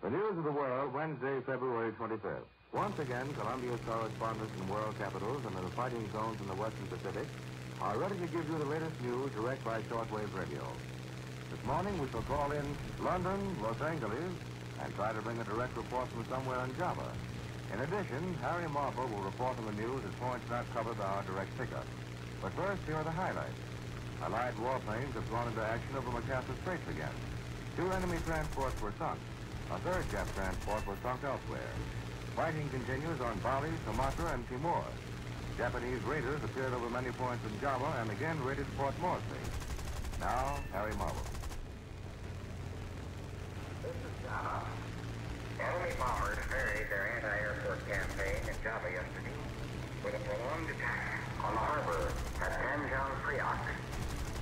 The news of the world, Wednesday, February 25th. Once again, Columbia's correspondents in world capitals and in the fighting zones in the Western Pacific are ready to give you the latest news direct by shortwave radio. This morning, we shall call in London, Los Angeles, and try to bring a direct report from somewhere in Java. In addition, Harry Marble will report on the news at points not covered by our direct pickup. But first, here are the highlights. Allied warplanes have gone into action over Macassar Straits again. Two enemy transports were sunk. A third Jap transport was sunk elsewhere. Fighting continues on Bali, Sumatra, and Timor. Japanese raiders appeared over many points in Java and again raided Port Moresby. Now, Harry Marble. This is Java. Enemy bombers varied their anti-air force campaign in Java yesterday with a prolonged attack on the harbor at Tanjung Priok,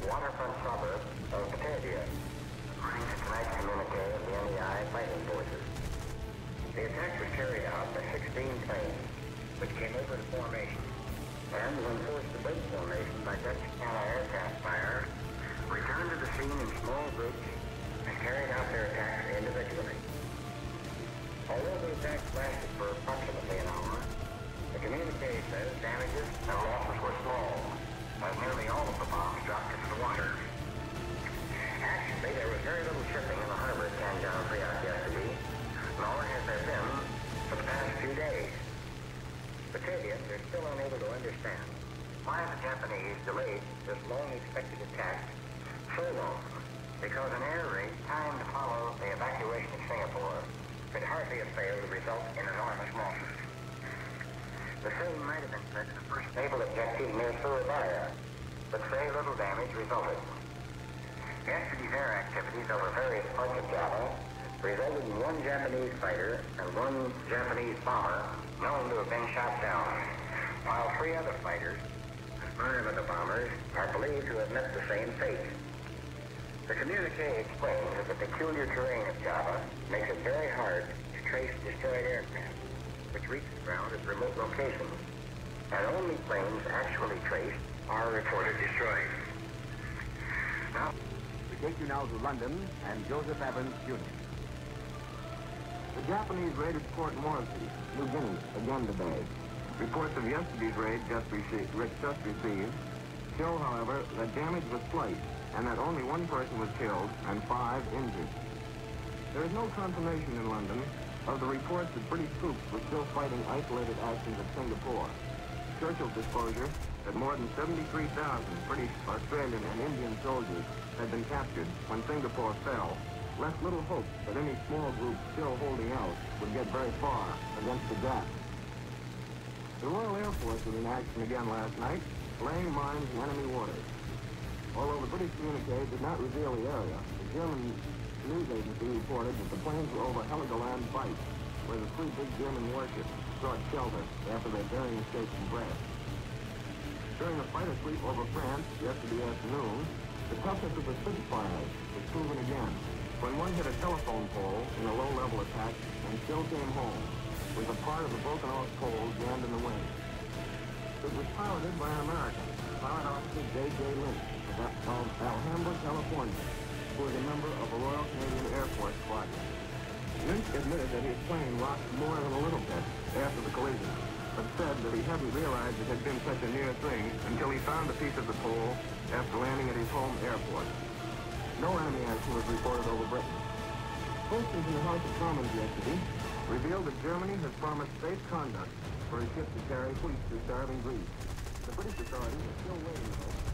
waterfront suburb of Batavia, the. The attack was carried out by 16 planes, which came over to formation, and when forced to break formation by Dutch anti-aircraft fire, returned to the scene in small groups and carried out their attacks individually. Although the attacks lasted for approximately an hour, the communique says damages and losses were small, as nearly all of the bombs dropped into the water. Are still unable to understand why the Japanese delayed this long-expected attack so long, because an air raid timed to follow the evacuation of Singapore could hardly have failed to result in enormous losses. The same might have been said of the first naval objective near Surabaya, but very little damage resulted. Yesterday's air activities over various parts of Java resulted in one Japanese fighter and one Japanese bomber known to have been shot down, while three other fighters, murdered by the bombers, are believed to have met the same fate. The communique explains that the peculiar terrain of Java makes it very hard to trace destroyed aircraft, which reach the ground at remote locations, and only planes actually traced are reported destroyed. Now, We take you now to London and Joseph Evans, Jr. The Japanese raided Port Moresby, New Guinea, again today. Reports of yesterday's raid just received, just received show, however, that damage was slight and that only one person was killed and five injured. There is no confirmation in London of the reports that British troops were still fighting isolated actions at Singapore. Churchill's disclosure that more than 73,000 British, Australian, and Indian soldiers had been captured when Singapore fell left little hope that any small group still holding out would get very far against the Japs. The Royal Air Force was in action again last night, laying mines in enemy waters. Although the British communique did not reveal the area, the German news agency reported that the planes were over Heligoland Bight, where the three big German warships sought shelter after their daring escape from Brest. During a fighter sweep over France yesterday afternoon, the toughness of the Spitfires was proven again when one hit a telephone pole in a low-level attack and still came home with a part of the broken-off pole jammed in the wing. It was piloted by an American, Pilot Officer J.J. Lynch of Alhambra, California, who was a member of a Royal Canadian Air Force squadron. Lynch admitted that his plane rocked more than a little bit after the collision, but said that he hadn't realized it had been such a near thing until he found a piece of the pole after landing at his home airport. No enemy action was reported over Britain. Postings in the House of Commons yesterday revealed that Germany has promised safe conduct for a ship to carry wheat to starving Greece. The British authorities are still waiting, though,